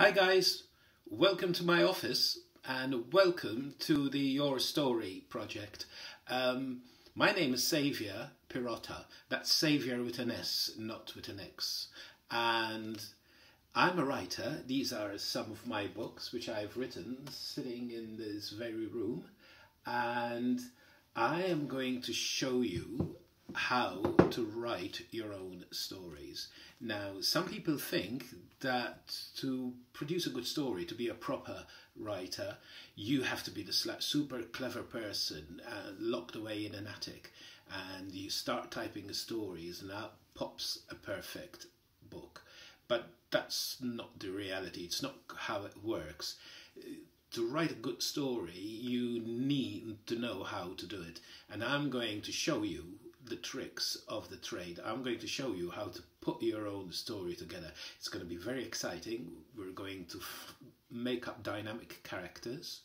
Hi guys, welcome to my office and welcome to the Your Story project. Um, my name is Saviour Pirotta. That's Saviour with an S, not with an X. And I'm a writer. These are some of my books which I've written sitting in this very room. And I am going to show you how to write your own stories. Now, some people think that to produce a good story, to be a proper writer, you have to be the super clever person uh, locked away in an attic and you start typing stories and out pops a perfect book. But that's not the reality, it's not how it works to write a good story, you need to know how to do it. And I'm going to show you the tricks of the trade. I'm going to show you how to put your own story together. It's going to be very exciting. We're going to make up dynamic characters.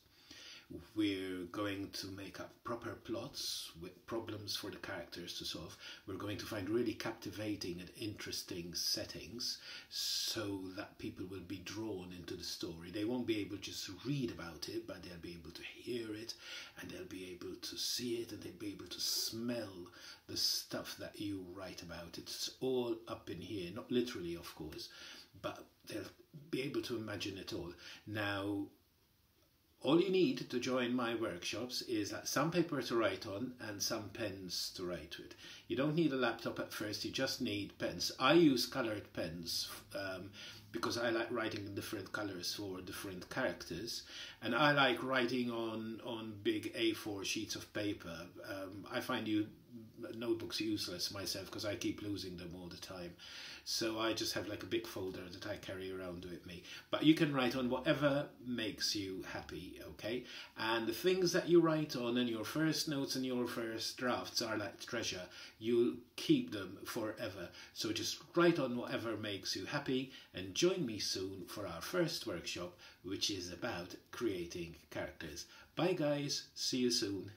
We're going to make up proper plots with problems for the characters to solve. We're going to find really captivating and interesting settings so that people will be drawn into the story. They won't be able just to read about it, but they'll be able to hear it and they'll be able to see it and they'll be able to smell the stuff that you write about. It's all up in here, not literally, of course, but they'll be able to imagine it all. Now, all you need to join my workshops is some paper to write on and some pens to write with. You don't need a laptop at first, you just need pens. I use colored pens um, because I like writing in different colors for different characters and I like writing on, on big A4 sheets of paper. Um, I find you notebooks useless myself because I keep losing them all the time. So I just have like a big folder that I carry around with me. But you can write on whatever makes you happy, okay? And the things that you write on and your first notes and your first drafts are like treasure. You'll keep them forever. So just write on whatever makes you happy and join me soon for our first workshop, which is about creating characters. Bye guys, see you soon.